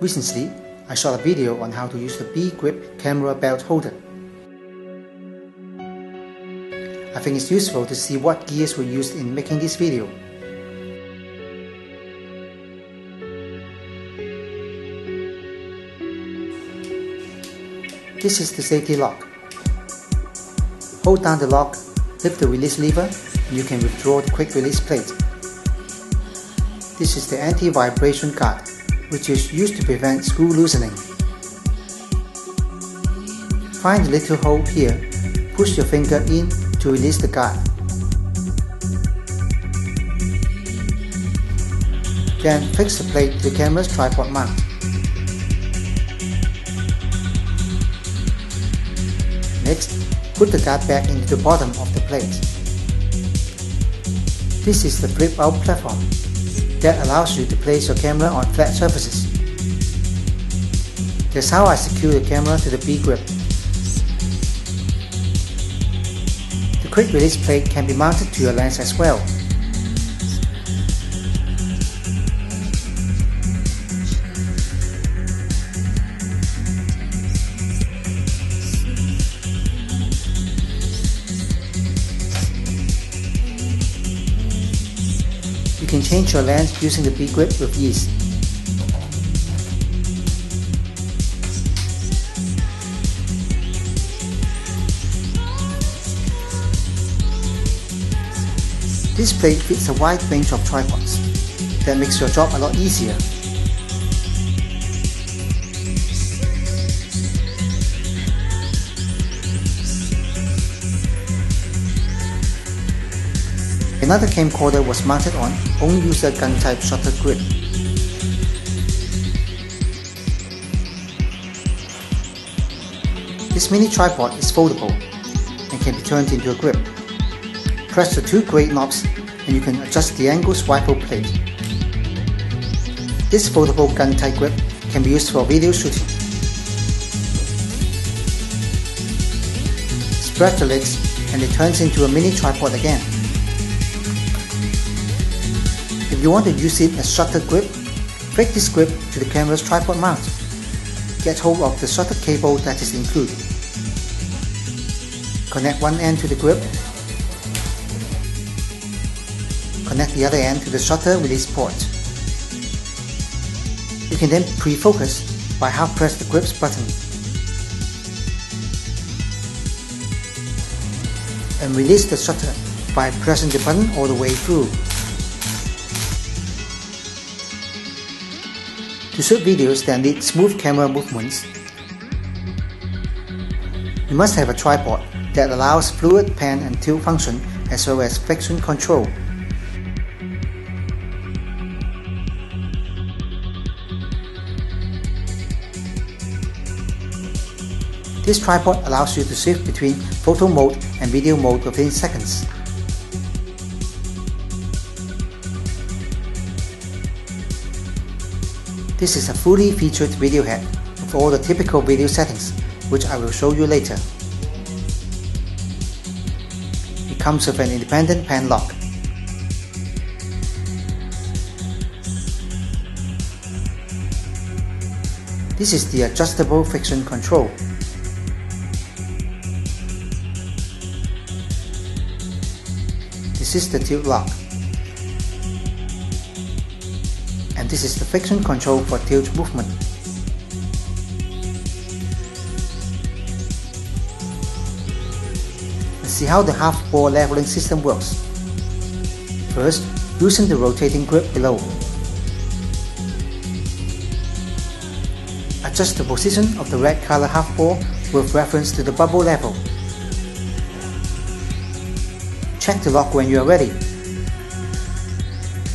Recently, I shot a video on how to use the B-Grip camera belt holder. I think it's useful to see what gears were used in making this video. This is the safety lock. Hold down the lock, lift the release lever, and you can withdraw the quick release plate. This is the anti-vibration guard which is used to prevent screw loosening. Find the little hole here, push your finger in to release the guard. Then fix the plate to the camera's tripod mount. Next, put the guard back into the bottom of the plate. This is the flip out platform that allows you to place your camera on flat surfaces. That's how I secure the camera to the B-grip. The quick release plate can be mounted to your lens as well. Can change your lens using the B-grip with ease. This plate fits a wide range of tripods. That makes your job a lot easier. Another camcorder was mounted on Ownuser gun type shutter grip. This mini tripod is foldable and can be turned into a grip. Press the two gray knobs and you can adjust the angle swivel plate. This foldable gun type grip can be used for video shooting. Spread the legs and it turns into a mini tripod again. If you want to use it as shutter grip, break this grip to the camera's tripod mount. Get hold of the shutter cable that is included. Connect one end to the grip. Connect the other end to the shutter release port. You can then pre-focus by half press the grip's button. And release the shutter by pressing the button all the way through. To shoot videos that need smooth camera movements, you must have a tripod that allows fluid pan and tilt function as well as friction control. This tripod allows you to shift between photo mode and video mode within seconds. This is a fully featured video head with all the typical video settings, which I will show you later. It comes with an independent pan lock. This is the adjustable friction control. This is the tilt lock. This is the friction control for tilt movement. Let's see how the half-ball leveling system works. First, loosen the rotating grip below. Adjust the position of the red color half-ball with reference to the bubble level. Check the lock when you are ready.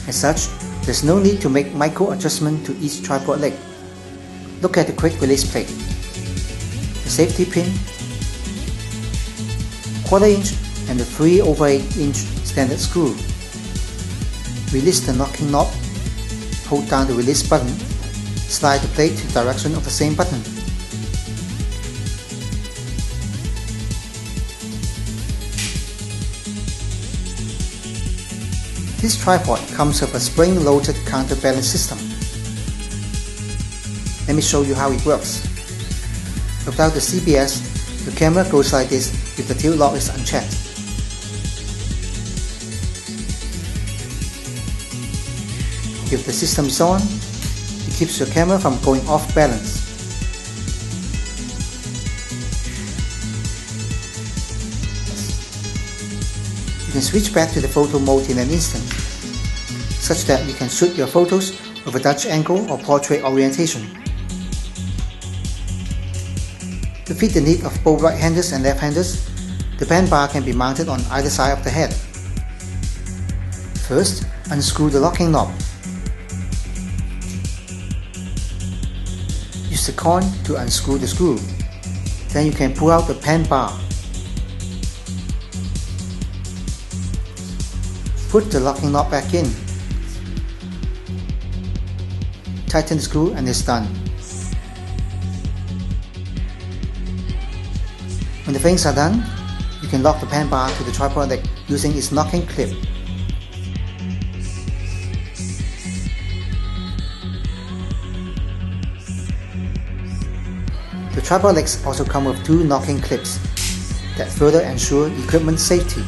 As such, there's no need to make micro adjustment to each tripod leg. Look at the quick release plate. The safety pin, quarter inch and the 3 over 8 inch standard screw. Release the locking knob, hold down the release button, slide the plate to the direction of the same button. This tripod comes with a spring-loaded counterbalance system. Let me show you how it works. Without the CBS, the camera goes like this if the tilt lock is unchecked. If the system is on, it keeps your camera from going off balance. Can switch back to the photo mode in an instant, such that you can shoot your photos with a Dutch angle or portrait orientation. To fit the need of both right-handers and left-handers, the pan bar can be mounted on either side of the head. First, unscrew the locking knob. Use the coin to unscrew the screw. Then you can pull out the pan bar. Put the locking knob back in. Tighten the screw and it's done. When the things are done, you can lock the pan bar to the tripod leg using its locking clip. The tripod legs also come with two locking clips that further ensure equipment safety.